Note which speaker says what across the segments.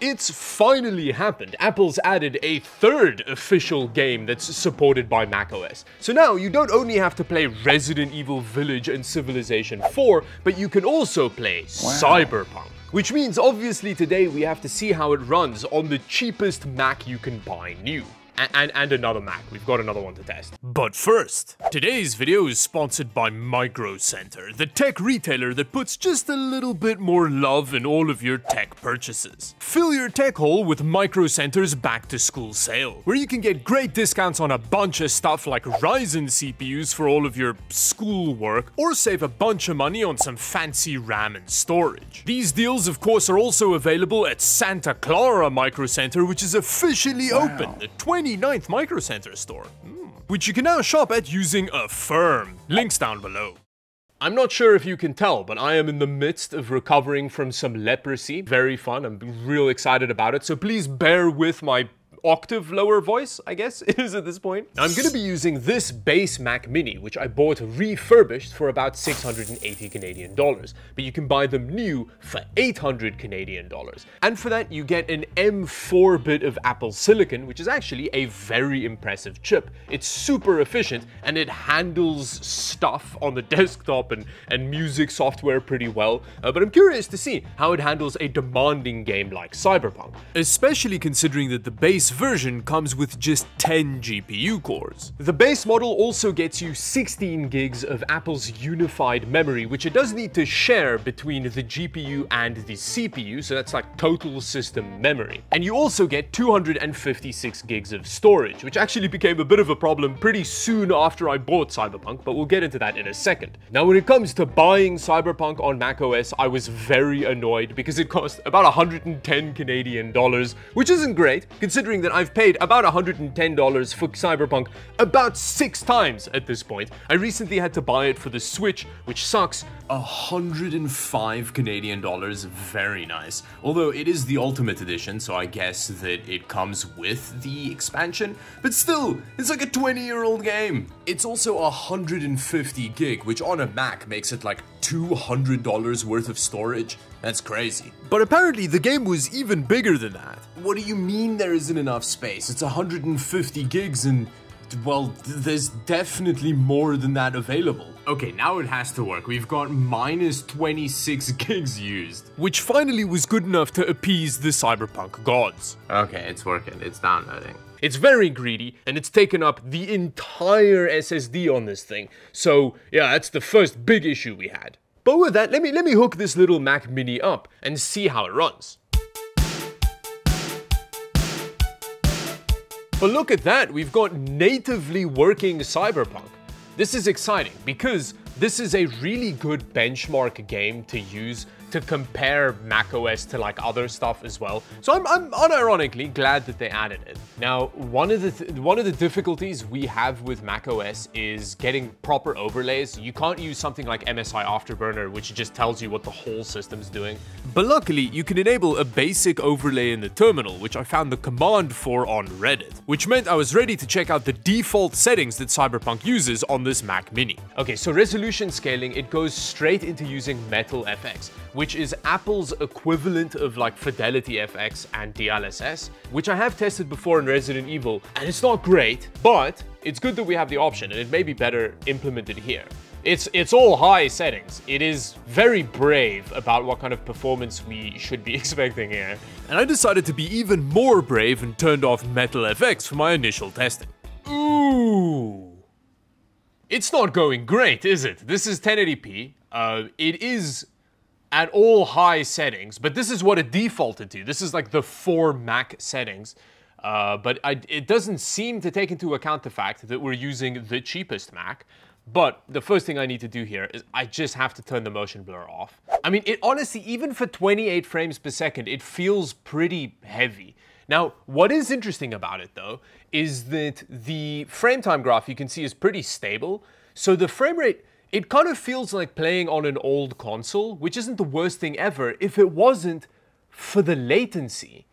Speaker 1: It's finally happened. Apple's added a third official game that's supported by macOS. So now you don't only have to play Resident Evil Village and Civilization 4, but you can also play wow. Cyberpunk. Which means obviously today we have to see how it runs on the cheapest Mac you can buy new and, and another Mac. We've got another one to test. But first, today's video is sponsored by Micro Center, the tech retailer that puts just a little bit more love in all of your tech purchases. Fill your tech hole with Micro Center's back to school sale, where you can get great discounts on a bunch of stuff like Ryzen CPUs for all of your school work, or save a bunch of money on some fancy RAM and storage. These deals, of course, are also available at Santa Clara Micro Center, which is officially wow. open the 20 29th Micro Center store, mm. which you can now shop at using Affirm. Links down below. I'm not sure if you can tell, but I am in the midst of recovering from some leprosy. Very fun. I'm real excited about it. So please bear with my octave lower voice, I guess, is at this point. I'm going to be using this base Mac Mini, which I bought refurbished for about 680 Canadian dollars, but you can buy them new for 800 Canadian dollars. And for that, you get an M4 bit of Apple Silicon, which is actually a very impressive chip. It's super efficient, and it handles stuff on the desktop and, and music software pretty well, uh, but I'm curious to see how it handles a demanding game like Cyberpunk, especially considering that the base version comes with just 10 GPU cores. The base model also gets you 16 gigs of Apple's unified memory, which it does need to share between the GPU and the CPU, so that's like total system memory. And you also get 256 gigs of storage, which actually became a bit of a problem pretty soon after I bought Cyberpunk, but we'll get into that in a second. Now, when it comes to buying Cyberpunk on macOS, I was very annoyed because it cost about 110 Canadian dollars, which isn't great, considering that I've paid about $110 for Cyberpunk about six times at this point. I recently had to buy it for the Switch, which sucks. 105 Canadian dollars, very nice. Although it is the Ultimate Edition, so I guess that it comes with the expansion, but still, it's like a 20 year old game. It's also 150 gig, which on a Mac makes it like $200 worth of storage. That's crazy. But apparently the game was even bigger than that. What do you mean there isn't enough space? It's 150 gigs and well, there's definitely more than that available. Okay, now it has to work. We've got minus 26 gigs used. Which finally was good enough to appease the cyberpunk gods. Okay, it's working. It's downloading. It's very greedy, and it's taken up the entire SSD on this thing. So, yeah, that's the first big issue we had. But with that, let me, let me hook this little Mac Mini up and see how it runs. But look at that, we've got natively working Cyberpunk. This is exciting because this is a really good benchmark game to use to compare macOS to like other stuff as well. So I'm, I'm unironically glad that they added it. Now, one of the th one of the difficulties we have with macOS is getting proper overlays. You can't use something like MSI Afterburner, which just tells you what the whole system's doing. But luckily, you can enable a basic overlay in the terminal, which I found the command for on Reddit, which meant I was ready to check out the default settings that Cyberpunk uses on this Mac Mini. Okay, so resolution scaling, it goes straight into using Metal FX, which is Apple's equivalent of like Fidelity FX and DLSS, which I have tested before in Resident Evil, and it's not great, but it's good that we have the option, and it may be better implemented here. It's, it's all high settings. It is very brave about what kind of performance we should be expecting here. And I decided to be even more brave and turned off Metal FX for my initial testing. Ooh. It's not going great, is it? This is 1080p. Uh, it is at all high settings, but this is what it defaulted to. This is like the for Mac settings. Uh, but I, it doesn't seem to take into account the fact that we're using the cheapest Mac. But the first thing I need to do here is I just have to turn the motion blur off. I mean, it honestly, even for 28 frames per second, it feels pretty heavy. Now, what is interesting about it though, is that the frame time graph you can see is pretty stable. So the frame rate it kind of feels like playing on an old console, which isn't the worst thing ever if it wasn't for the latency.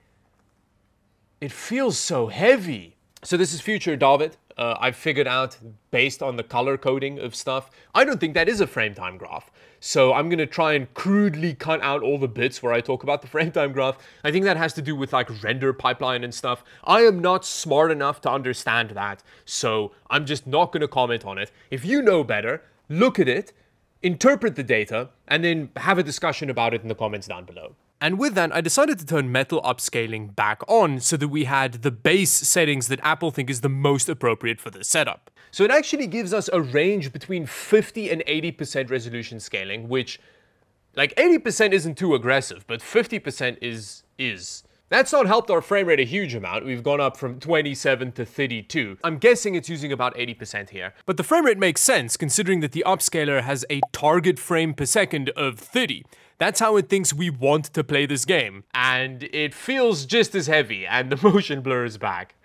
Speaker 1: It feels so heavy. So this is future Dawid. uh, I've figured out based on the color coding of stuff. I don't think that is a frame time graph. So I'm going to try and crudely cut out all the bits where I talk about the frame time graph. I think that has to do with like render pipeline and stuff. I am not smart enough to understand that. So I'm just not going to comment on it. If you know better, look at it, interpret the data, and then have a discussion about it in the comments down below. And with that, I decided to turn metal upscaling back on so that we had the base settings that Apple think is the most appropriate for this setup. So it actually gives us a range between 50 and 80% resolution scaling, which like 80% isn't too aggressive, but 50% is is. That's not helped our frame rate a huge amount. We've gone up from 27 to 32. I'm guessing it's using about 80% here. But the frame rate makes sense considering that the upscaler has a target frame per second of 30. That's how it thinks we want to play this game. And it feels just as heavy, and the motion blur is back.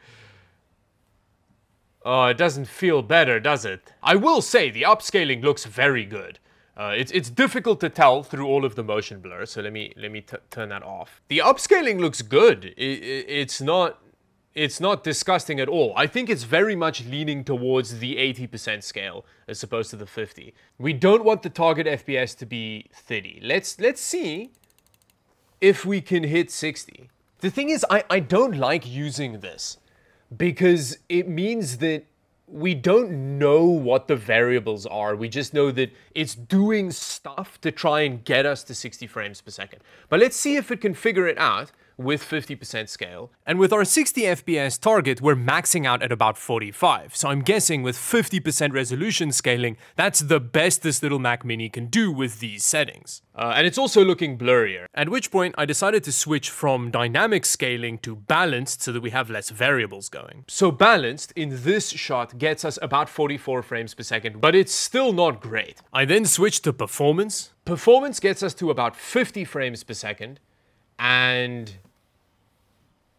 Speaker 1: Oh, it doesn't feel better, does it? I will say, the upscaling looks very good. Uh, it's, it's difficult to tell through all of the motion blur, so let me let me turn that off. The upscaling looks good. It, it, it's not it's not disgusting at all. I think it's very much leaning towards the 80% scale as opposed to the 50. We don't want the target FPS to be 30. Let's let's see if we can hit 60. The thing is, I, I don't like using this because it means that we don't know what the variables are. We just know that it's doing stuff to try and get us to 60 frames per second. But let's see if it can figure it out with 50% scale. And with our 60 FPS target, we're maxing out at about 45. So I'm guessing with 50% resolution scaling, that's the best this little Mac Mini can do with these settings. Uh, and it's also looking blurrier. At which point I decided to switch from dynamic scaling to balanced so that we have less variables going. So balanced in this shot gets us about 44 frames per second, but it's still not great. I then switched to performance. Performance gets us to about 50 frames per second, and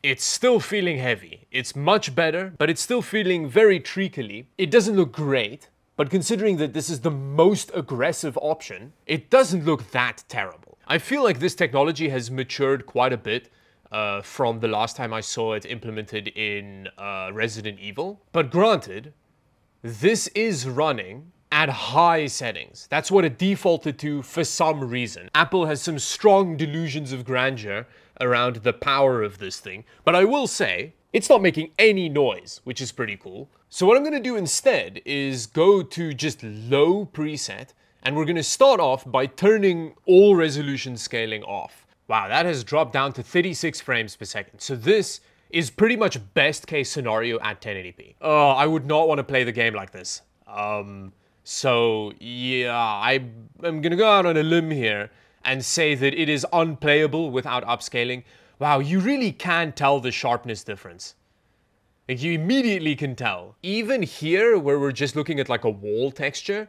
Speaker 1: it's still feeling heavy. It's much better, but it's still feeling very treacly. It doesn't look great, but considering that this is the most aggressive option, it doesn't look that terrible. I feel like this technology has matured quite a bit uh, from the last time I saw it implemented in uh, Resident Evil. But granted, this is running at high settings. That's what it defaulted to for some reason. Apple has some strong delusions of grandeur around the power of this thing, but I will say, it's not making any noise, which is pretty cool. So what I'm gonna do instead is go to just low preset, and we're gonna start off by turning all resolution scaling off. Wow, that has dropped down to 36 frames per second. So this is pretty much best case scenario at 1080p. Oh, I would not want to play the game like this. Um, so yeah, I I'm gonna go out on a limb here and say that it is unplayable without upscaling, wow, you really can tell the sharpness difference. Like you immediately can tell. Even here, where we're just looking at like a wall texture,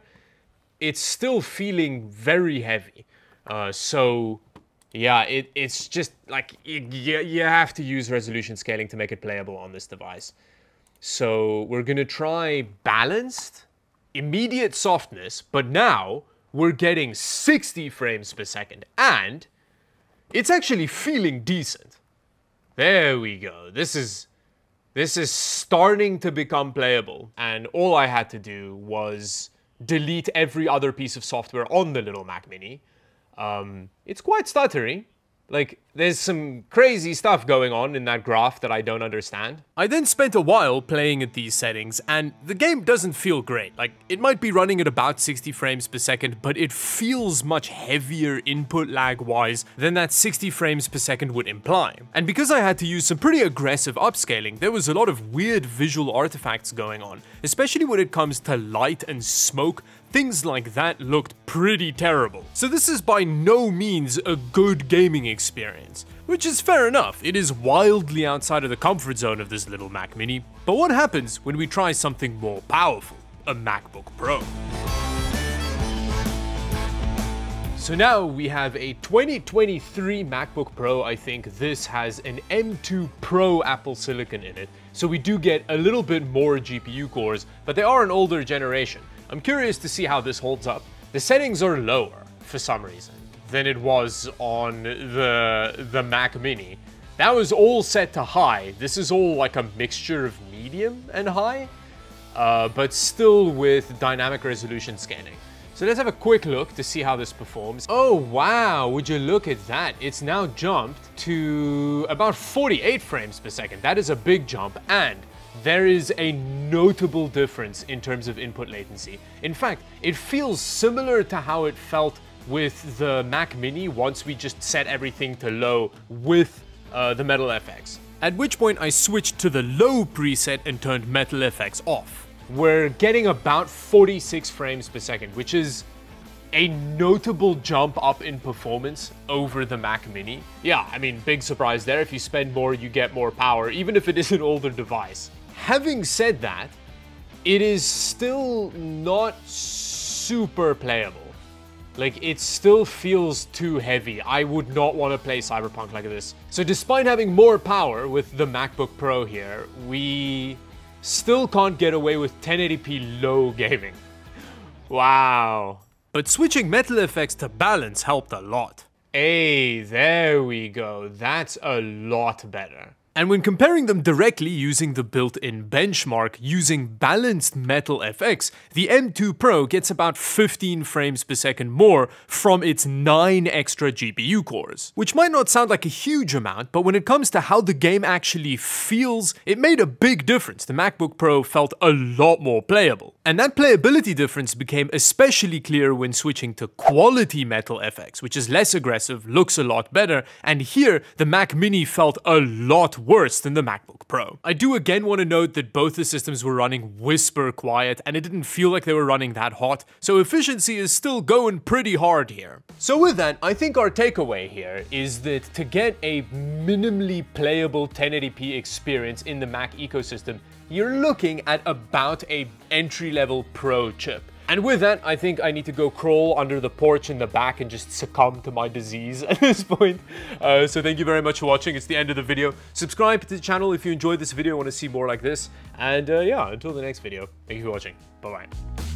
Speaker 1: it's still feeling very heavy. Uh, so yeah, it, it's just like you, you have to use resolution scaling to make it playable on this device. So we're gonna try balanced, immediate softness, but now we're getting 60 frames per second, and it's actually feeling decent. There we go. This is this is starting to become playable, and all I had to do was delete every other piece of software on the little Mac Mini. Um, it's quite stuttery, like, there's some crazy stuff going on in that graph that I don't understand. I then spent a while playing at these settings, and the game doesn't feel great. Like, it might be running at about 60 frames per second, but it feels much heavier input lag-wise than that 60 frames per second would imply. And because I had to use some pretty aggressive upscaling, there was a lot of weird visual artifacts going on, especially when it comes to light and smoke things like that looked pretty terrible. So this is by no means a good gaming experience, which is fair enough, it is wildly outside of the comfort zone of this little Mac Mini, but what happens when we try something more powerful, a MacBook Pro? So now we have a 2023 MacBook Pro. I think this has an M2 Pro Apple Silicon in it. So we do get a little bit more GPU cores, but they are an older generation. I'm curious to see how this holds up. The settings are lower, for some reason, than it was on the, the Mac Mini. That was all set to high. This is all like a mixture of medium and high. uh, but still with dynamic resolution scanning. So let's have a quick look to see how this performs. Oh wow, would you look at that? It's now jumped to about 48 frames per second. That is a big jump and there is a notable difference in terms of input latency. In fact, it feels similar to how it felt with the Mac Mini once we just set everything to low with uh, the Metal FX. At which point I switched to the low preset and turned Metal FX off we're getting about 46 frames per second, which is a notable jump up in performance over the Mac Mini. Yeah, I mean, big surprise there. If you spend more, you get more power, even if it is an older device. Having said that, it is still not super playable. Like, it still feels too heavy. I would not want to play Cyberpunk like this. So despite having more power with the MacBook Pro here, we still can't get away with 1080p low gaming. Wow. But switching Metal FX to balance helped a lot. Hey, there we go. That's a lot better. And when comparing them directly using the built-in benchmark using balanced Metal FX, the M2 Pro gets about 15 frames per second more from its 9 extra GPU cores. Which might not sound like a huge amount, but when it comes to how the game actually feels, it made a big difference. The MacBook Pro felt a lot more playable. And that playability difference became especially clear when switching to quality Metal FX, which is less aggressive, looks a lot better, and here the Mac Mini felt a lot worse than the MacBook Pro. I do again want to note that both the systems were running whisper quiet and it didn't feel like they were running that hot, so efficiency is still going pretty hard here. So with that, I think our takeaway here is that to get a minimally playable 1080p experience in the Mac ecosystem, you're looking at about a entry-level Pro chip. And with that, I think I need to go crawl under the porch in the back and just succumb to my disease at this point. Uh, so thank you very much for watching. It's the end of the video. Subscribe to the channel if you enjoyed this video and want to see more like this. And uh, yeah, until the next video, thank you for watching. Bye-bye.